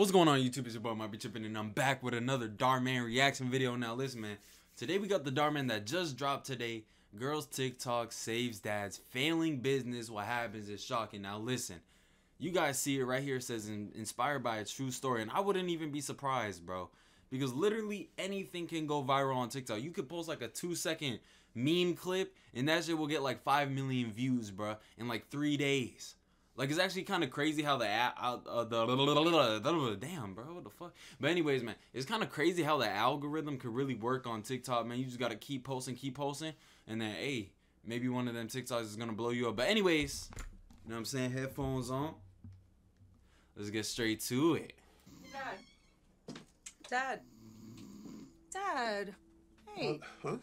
What's going on YouTube? It's your boy Mike Be Tripping and I'm back with another Dhar Mann reaction video. Now listen man, today we got the Dhar Mann that just dropped today. Girls TikTok saves dads, failing business, what happens is shocking. Now listen, you guys see it right here, it says inspired by a true story and I wouldn't even be surprised bro. Because literally anything can go viral on TikTok. You could post like a two second meme clip and that shit will get like 5 million views bro in like 3 days. Like it's actually kind of crazy how the uh, the damn bro, what the fuck. But anyways, man, it's kind of crazy how the algorithm could really work on TikTok, man. You just gotta keep posting, keep posting, and then hey, maybe one of them TikToks is gonna blow you up. But anyways, you know what I'm saying? Headphones on. Let's get straight to it. Dad. Dad. Dad. Hey. Uh, huh?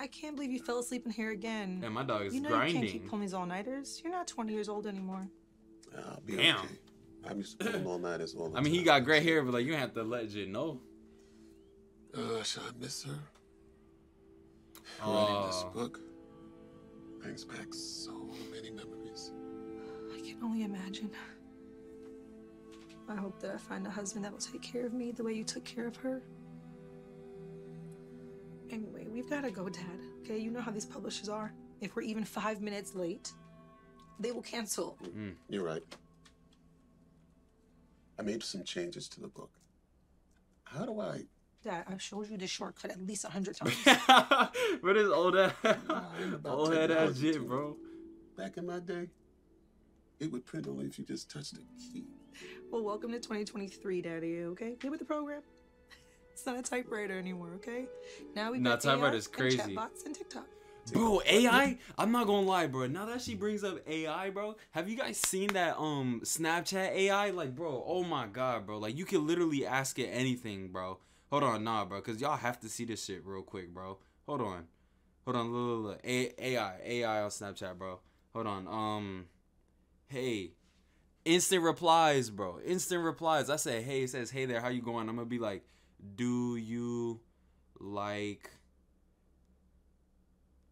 I can't believe you fell asleep in here again. And my dog is you know grinding. You can't keep pulling these all nighters. You're not 20 years old anymore. I'll be Damn. okay. I'm used to pulling all nighters all the I mean, he got gray hair, but like you have to let you know. Uh, Gosh, I miss her. Oh. this book brings back so many memories. I can only imagine. I hope that I find a husband that will take care of me the way you took care of her. Anyway, we've got to go, Dad. Okay, you know how these publishers are. If we're even five minutes late, they will cancel. Mm. You're right. I made some changes to the book. How do I? Dad, I've showed you the shortcut at least a hundred times. what is old ass, old head ass shit, bro? Back in my day, it would print only if you just touched a key. Well, welcome to 2023, Daddy. Okay, play with the program. It's not a typewriter anymore, okay? Now we got typewriter is crazy. And chatbots and TikTok. Bro, AI, I'm not gonna lie, bro. Now that she brings up AI, bro, have you guys seen that um Snapchat AI? Like, bro, oh my god, bro. Like you can literally ask it anything, bro. Hold on, nah, bro, cause y'all have to see this shit real quick, bro. Hold on. Hold on, look, look, look. A- AI, AI on Snapchat, bro. Hold on. Um hey. Instant replies, bro. Instant replies. I say, hey, it says, hey there, how you going? I'm gonna be like, do you like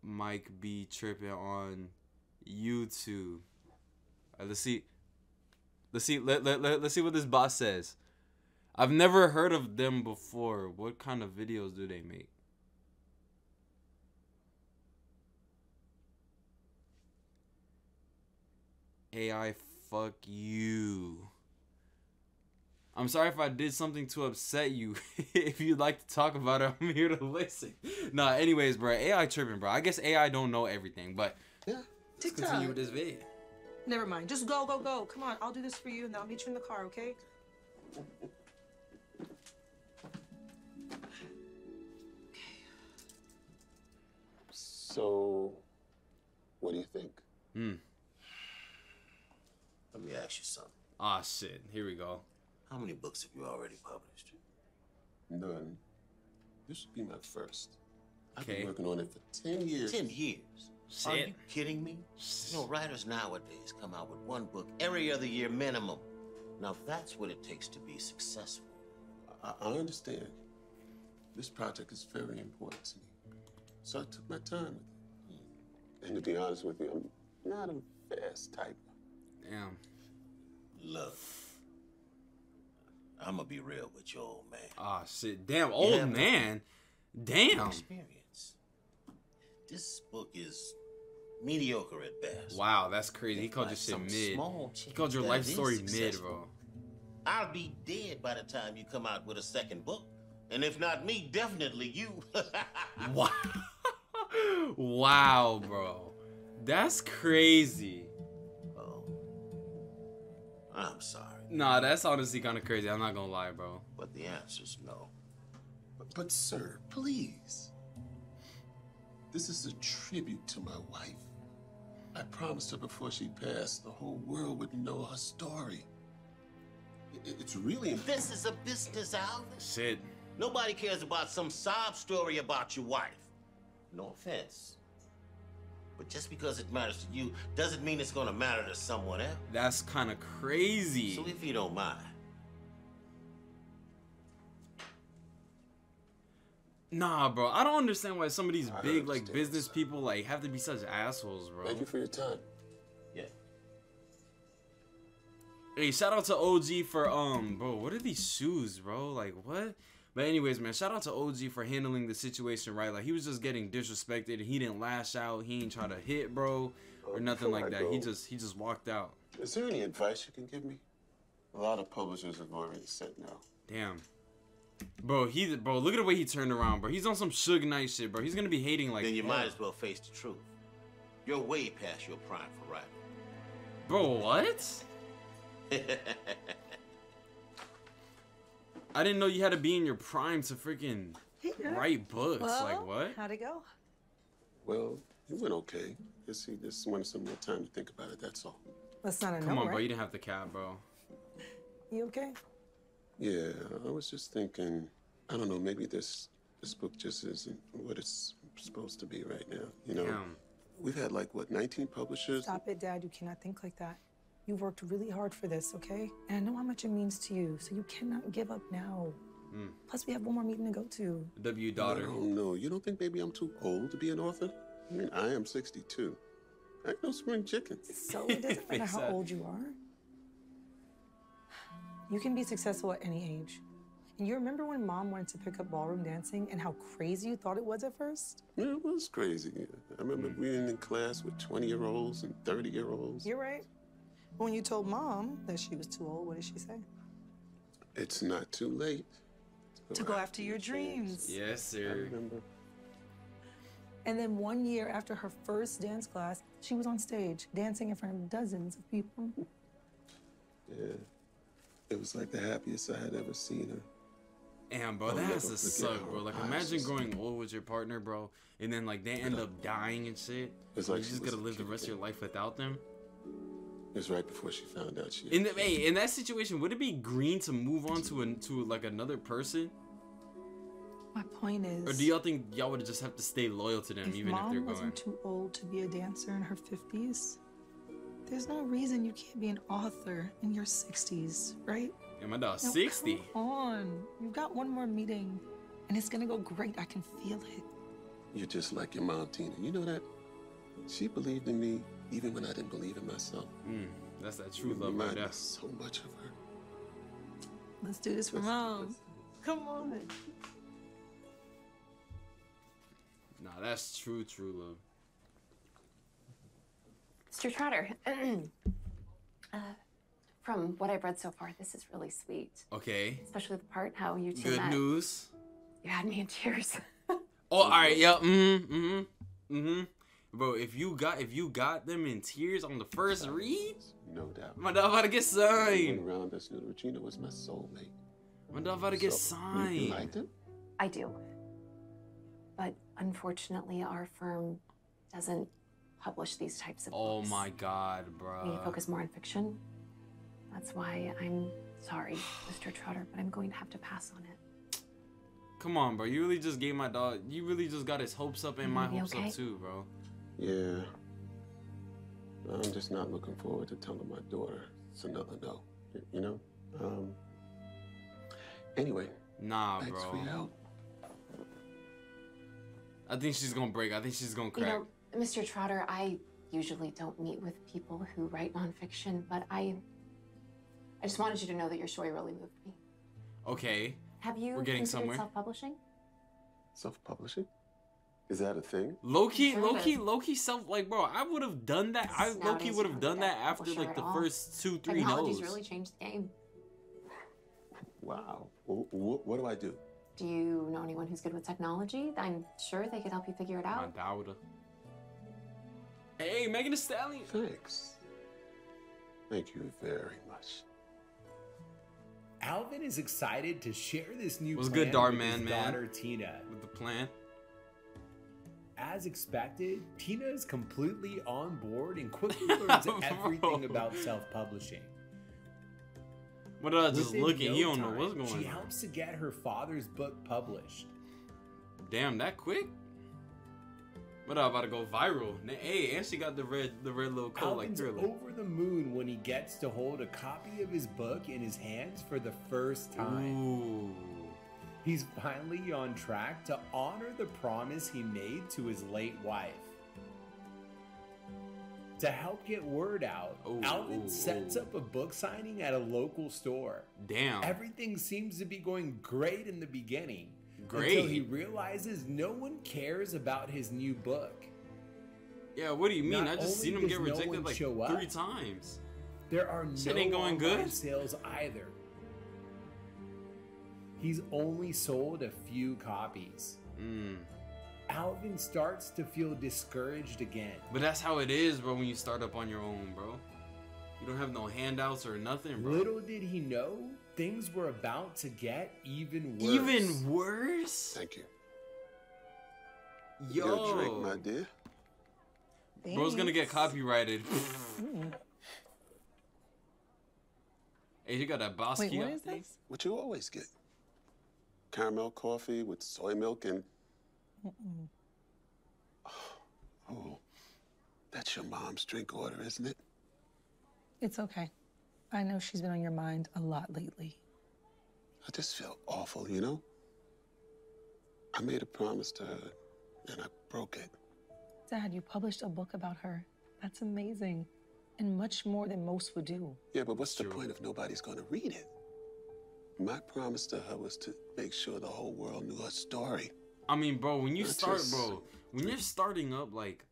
Mike be tripping on YouTube? Right, let's see. Let's see. Let, let, let, let's see what this boss says. I've never heard of them before. What kind of videos do they make? AI, fuck you. I'm sorry if I did something to upset you. if you'd like to talk about it, I'm here to listen. nah, anyways, bro, AI tripping, bro. I guess AI don't know everything, but yeah. Let's continue with this video. Never mind. Just go, go, go. Come on, I'll do this for you, and I'll meet you in the car, okay? Okay. So, what do you think? Hmm. Let me ask you something. Ah, oh, shit. Here we go. How many books have you already published? None. This would be my first. I've been working on it for 10 years. 10 years? Shit. Are you kidding me? You know, writers nowadays come out with one book every other year minimum. Now, that's what it takes to be successful. I, I understand. This project is very important to me. So I took my time with it. Hmm. And to be honest with you, I'm not a fast type. Damn. Look, I'm gonna be real with you, old man. Ah, shit. Damn, old yeah, man. Damn. Experience. This book is mediocre at best. Wow, that's crazy. He called your shit mid. He called your life story mid, bro. I'll be dead by the time you come out with a second book. And if not me, definitely you. wow. wow, bro. That's crazy. Oh. I'm sorry. Nah, that's honestly kind of crazy. I'm not gonna lie, bro. But the answer's no. But, but, sir, please. This is a tribute to my wife. I promised her before she passed the whole world would know her story. It, it's really. This is a business, Alvin. Shit. Nobody cares about some sob story about your wife. No offense. But just because it matters to you doesn't mean it's gonna matter to someone else. That's kind of crazy. So if you don't mind. Nah, bro. I don't understand why some of these I big like business people like have to be such assholes, bro. Thank you for your time. Yeah. Hey, shout out to OG for um, bro. What are these shoes, bro? Like what? But anyways, man, shout out to OG for handling the situation right. Like he was just getting disrespected. He didn't lash out. He ain't try to hit, bro, or oh, nothing like that. He just he just walked out. Is there any advice you can give me? A lot of publishers have already said no. Damn. Bro, he bro, look at the way he turned around, bro. He's on some Suge Knight shit, bro. He's gonna be hating like. Then you might as well face the truth. You're way past your prime for writing. Bro, what? I didn't know you had to be in your prime to freaking write books. Well, like what? How'd it go? Well, it went okay. Just see, just wanted some more time to think about it. That's all. That's not a Come on, right? bro. You didn't have the cap, bro. You okay? Yeah, I was just thinking. I don't know. Maybe this this book just isn't what it's supposed to be right now. You know, Damn. we've had like what 19 publishers. Stop it, Dad. You cannot think like that. You worked really hard for this, okay? And I know how much it means to you, so you cannot give up now. Mm. Plus, we have one more meeting to go to. W daughter. don't. You don't think maybe I'm too old to be an author? I mean, I am 62. I ain't no spring chicken. So it doesn't matter how old you are. You can be successful at any age. And you remember when mom wanted to pick up ballroom dancing and how crazy you thought it was at first? Yeah, it was crazy. I remember being in class with 20 year olds and 30 year olds. You're right. When you told mom that she was too old, what did she say? It's not too late To go after your dreams. Yes, sir. I sir. remember. And then one year after her first dance class, she was on stage dancing in front of dozens of people. Yeah. It was like the happiest I had ever seen her. Damn, bro, that has to suck, bro. Like, imagine growing old with your partner, bro, and then like they end up dying and shit. It's like you just gotta live the rest of your life without them. It was right before she found out she. In the hey, in that situation, would it be green to move on to an, to like another person, My point is, or do y'all think y'all would just have to stay loyal to them if even if they're going? wasn't too old to be a dancer in her 50s, there's no reason you can't be an author in your 60s, right? Yeah, my dog sixty. Come on. You've got one more meeting, and it's gonna go great. I can feel it. You're just like your mom, Tina. You know that? She believed in me even when I didn't believe in myself. Mm, that's that true love right remind there. so much of her. Let's do this for Let's- mom. let's- Come on. Nah, that's true, true love. Mr. Trotter, uh, from what I've read so far, this is really sweet. Okay. Especially the part how you two Good met. news. You had me in tears. Oh, all right. Yeah. Mm-hmm. Mm-hmm. Mm-hmm. Bro, if you got if you got them in tears on the first read, No doubt. my dog about to get signed. around us knew Regina was my soulmate. My dog about to get So, You signed. liked him? I do. But unfortunately, our firm doesn't publish these types of Oh books. my god, bro. We bro. focus more on fiction. That's why I'm sorry, Mr. Trotter, but I'm going to have to pass on it. Come on, bro. You really just gave my dog. You really just got his hopes up and my hopes okay? up too, bro. Yeah. I'm just not looking forward to telling my daughter it's another no. You know? Um. Anyway, Nah, thanks for your help. I think she's gonna break. I think she's gonna crack. You know, Mr. Trotter, I usually don't meet with people who write nonfiction, but I I just wanted you to know that your story really moved me. Okay. Have you We're getting somewhere. self-publishing? Self-publishing? Is that a thing? Loki, key, Sure low it key, is. low key self like bro, I would have done that. I low key Nowadays, would have done that after publisher like the first two, three Technology's no's. really changed the game. Wow. W- w- what do I do? Do you know anyone who's good with technology? I'm sure they could help you figure it My out. daughter. Hey, Megan Thee Stallion. Thanks. Thank you very much. Alvin is excited to share this new What's plan good, Dar with Man, his man? daughter Tina. With the plan. As expected, Tina is completely on board and quickly learns everything about self-publishing. What I just Within looking, no you don't know what's going She on. helps to get her father's book published. Damn, that quick? What I about to go viral? Hey, and she got the red, the red little coat like Thriller. over the moon when he gets to hold a copy of his book in his hands for the first time. Ooh. He's finally on track to honor the promise he made to his late wife. To help get word out, ooh, Alvin ooh, sets ooh. up a book signing at a local store. Damn. Everything seems to be going great in the beginning. Great. Until he realizes no one cares about his new book. Yeah, what do you mean? Not I just seen him get rejected no like three times. There are no ain't going good. sales either. He's only sold a few copies. Mm. Alvin starts to feel discouraged again. But that's how it is, bro, when you start up on your own, bro. You don't have no handouts or nothing, bro. Little did he know, things were about to get even worse. Even worse? Thank you. Yo. Your drink, my dear. Thanks. Bro's gonna get copyrighted. hey, you got that boss Wait, what is this? What you always get. Caramel coffee with soy milk and Mm-mm. Oh, that's your mom's drink order, isn't it? It's okay. I know she's been on your mind a lot lately. I just feel awful, you know? I made a promise to her, and I broke it. Dad, you published a book about her. That's amazing. And much more than most would do. Yeah, but what's the point if nobody's gonna read it? My promise to her was to make sure the whole world knew her story. I mean, bro, when you start, bro, when you're starting up like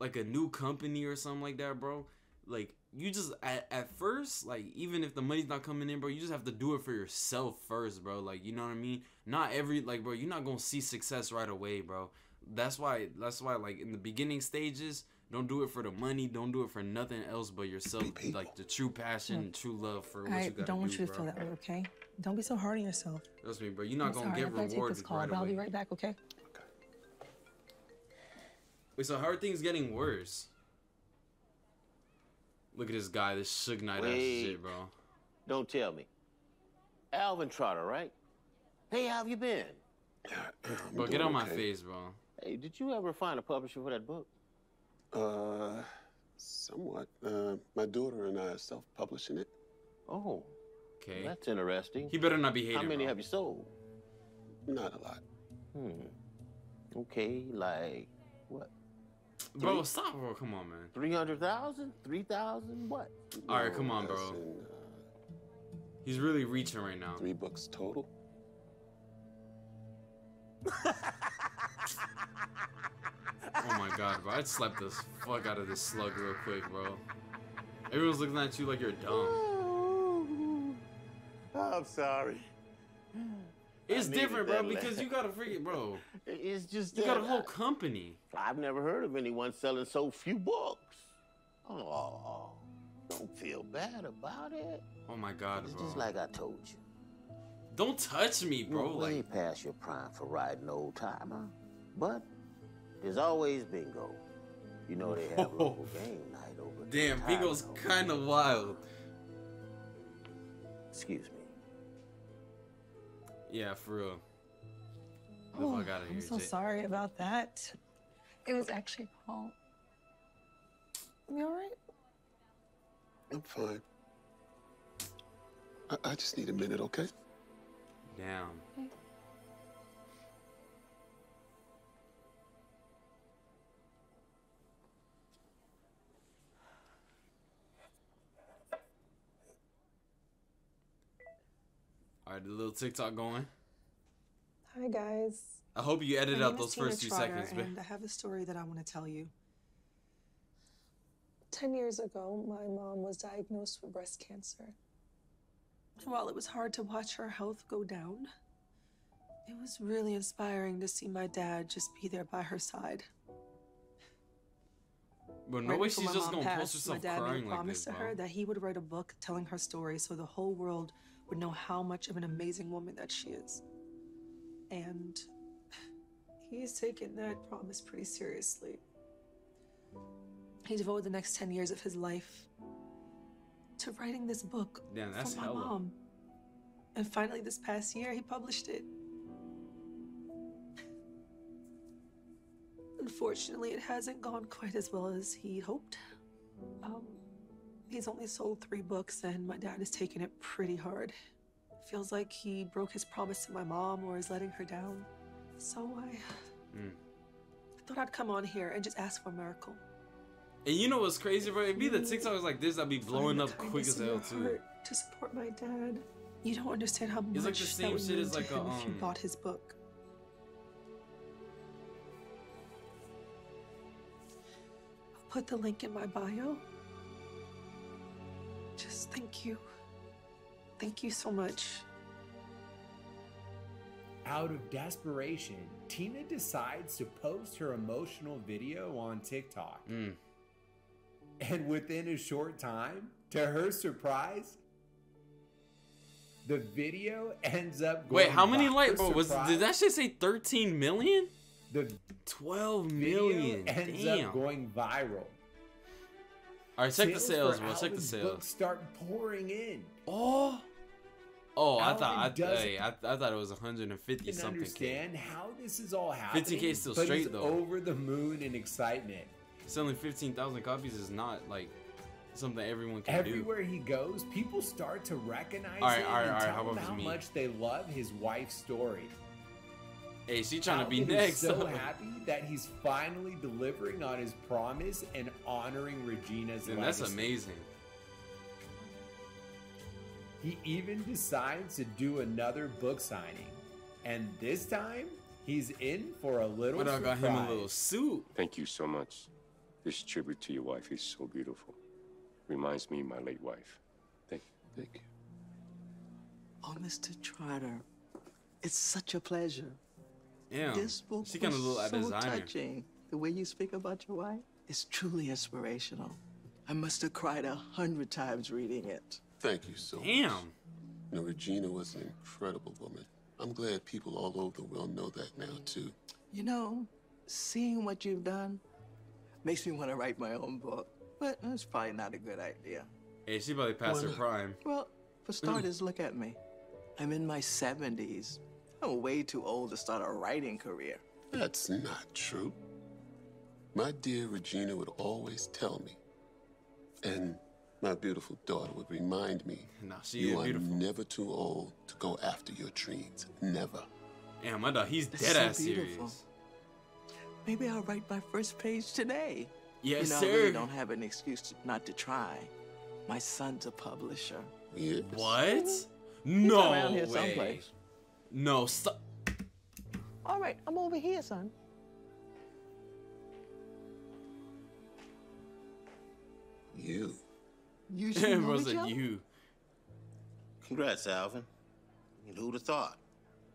like a new company or something like that, bro, like you just at, at first, like even if the money's not coming in, bro, you just have to do it for yourself first, bro. Like, you know what I mean? Not every like, bro, you're not gonna see success right away, bro. That's why that's why like in the beginning stages, don't do it for the money, don't do it for nothing else but yourself. Like the true passion, Look, true love for what I you gotta don't want do, you to bro. feel that way, okay? Don't be so hard on yourself. Trust me, bro. You're not I'm gonna sorry, get rewarded take this call, right but I'll be right back, okay? Okay. Wait, so how are things getting worse? Look at this guy, this Suge Knight ass shit, bro. Don't tell me. Alvin Trotter, right? Hey, how have you been? bro, get on okay. my face, bro. Hey, did you ever find a publisher for that book? Uh, somewhat. Uh, my daughter and I are self-publishing it. Oh, Okay. That's interesting. He better not be hating. How many bro. have you sold? Not a lot. Hmm. Okay, like what? Bro, Three? stop, bro. Come on, man. 300,000? 3,000? What? All right, come on, bro. In, uh, He's really reaching right now. Three books total. oh my god, bro. I'd slap the fuck out of this slug real quick, bro. Everyone's looking at you like you're dumb. I'm sorry. It's different, bro, because you got a freaking bro. It's just you got a whole company. I've never heard of anyone selling so few books. Oh, don't feel bad about it. Oh my god, it's bro. just like I told you. Don't touch me, bro. You're way like... past your prime for riding old timer, but there's always bingo. You know they have oh. local game night over. Damn, bingo's kind of wild. Excuse me. Yeah, for real. Oh, I'm so sorry about that. It was actually Paul. You all right? I'm fine. I, I just need a minute, okay? Damn. Okay. All right, the little TikTok going. Hi guys. I hope you edited out those first few seconds, and I have a story that I want to tell you. Ten years ago, my mom was diagnosed with breast cancer. And while it was hard to watch her health go down, it was really inspiring to see my dad just be there by her side. But no right way she's just gonna passed, post herself my dad crying made a promise like this, to her that he would write a book telling her story so the whole world would know how much of an amazing woman that she is. And he's taken that promise pretty seriously. He devoted the next 10 years of his life to writing this book Damn, that's for my hella. mom. And finally, this past year, he published it. Unfortunately, it hasn't gone quite as well as he hoped. Um, He's only sold three books, and my dad is taking it pretty hard. Feels like he broke his promise to my mom or is letting her down. So I, mm. I thought I'd come on here and just ask for a miracle. And you know what's crazy, bro? It'd be the TikToks like this that be blowing up quick as hell too. To support my dad. You don't understand how It's like much the that same would shit as to like a, him if you um, bought his book. I'll put the link in my bio. Just thank you. Thank you so much. Out of desperation, Tina decides to post her emotional video on TikTok. Mm. And within a short time, to her surprise, the video ends up going Wait, how many vi- like bro was did that shit say 13 million? the 12 video ends Damn. up going viral. All right, check the sales, bro. Check the sales. Start pouring in. Oh. Oh, I thought I, hey, I, I thought it was 150 can something k. understand how this is all happening. 50K is still but straight, though. Over the moon in excitement. Selling 15,000 copies is not like something everyone can do. Everywhere he goes, people start to recognize All right, him all right, and all right, tell how him how much they love his wife's story. Hey, she trying to be next. so happy that he's finally delivering on his promise and honoring Regina's and that's amazing. He even decides to do another book signing, and this time he's in for a little But I got him a little suit. Thank you so much. This tribute to your wife is so beautiful. Reminds me of my late wife. Thank you. Thank you. Oh, Mr. Trotter, it's such a pleasure. Damn. This book she kind of was look like so designer. touching. The way you speak about your wife is truly inspirational. I must have cried a hundred times reading it. Thank you so much. Damn. You know, Regina was an incredible woman. I'm glad people all over the world know that now, too. You know, seeing what you've done makes me want to write my own book, but that's probably not a good idea. Hey, she probably passed her Why not? prime. Well, for mm. starters, look at me. I'm in my 70s. I'm way too old to start a writing career. That's not true. My dear Regina would always tell me, and my beautiful daughter would remind me, Nah, she you is are beautiful. never too old to go after your dreams. Never. Damn, my dog, he's That's dead so ass beautiful. serious. Maybe I'll write my first page today. Yes, you know, sir. I really don't have an excuse to, not to try. My son's a publisher. Yes. What? He's No around here way. someplace. No, stop. All right, I'm over here, son. You. You should know Bro me, you. Congrats, Alvin. And who'd have thought?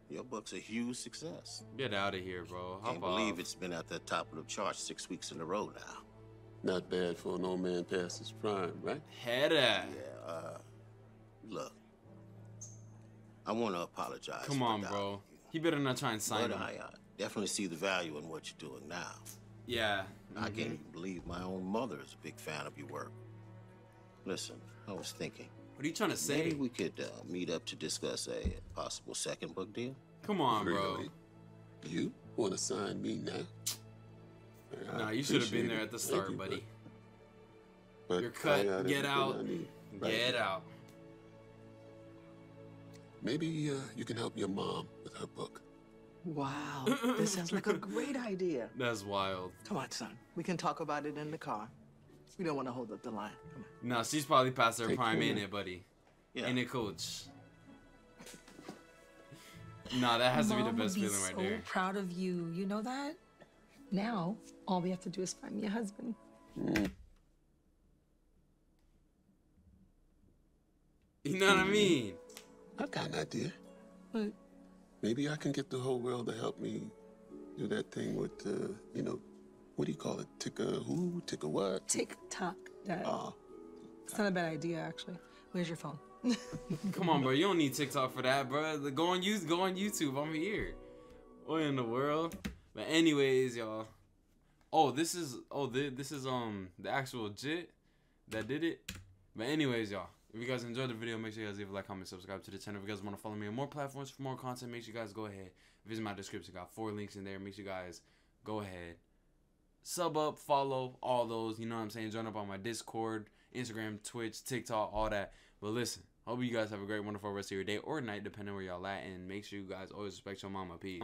Your book's a huge success. Get out of here, bro. Hop Can't believe off. it's been at the top of the charts six weeks in a row now. Not bad for an old man past his prime, right? Head ass. Yeah, uh, look. I want to apologize. Come on, doubting bro. He better not try and sign But him. I uh, definitely see the value in what you're doing now. Yeah. I mhm. can't even believe my own mother is a big fan of your work. Listen, I was thinking, What are you trying to say? maybe we could uh, meet up to discuss a possible second book deal. Come on, bro. Really? You want to sign me now? I Nah, you should have been there at the start, you, buddy. But, but You're cut. Get out. Right Get now. out. Maybe uh, you can help your mom with her book. Wow, this sounds like a great idea. That's wild. Come on, son. We can talk about it in the car. We don't want to hold up the line. Come on. Nah, she's probably past her Take prime, care. ain't it, buddy? Yeah. Ain't it, coach? Nah, that has to be the Mom best would be feeling right so there. proud of you. You know that? Now, all we have to do is find me a husband. You know what I mean? I've got an idea. What? Maybe I can get the whole world to help me do that thing with, uh, you know, what do you call it? Tick a who? Tick a what? Tick tock, Dad. Ah, It's not a bad idea, actually. Where's your phone? Come on, bro. You don't need TikTok for that, bro. Go on YouTube. Go on YouTube. I'm here. What in the world? But anyways, y'all. Oh, this is oh thi- this is um the actual jit that did it. But anyways, y'all. If you guys enjoyed the video, make sure you guys leave a like, comment, subscribe to the channel. If you guys want to follow me on more platforms for more content, make sure you guys go ahead. Visit my description. Got four links in there. Make sure you guys go ahead. Sub up, follow, all those. You know what I'm saying? Join up on my Discord, Instagram, Twitch, TikTok, all that. But listen, hope you guys have a great, wonderful rest of your day or night, depending where y'all at. And make sure you guys always respect your mama. Peace.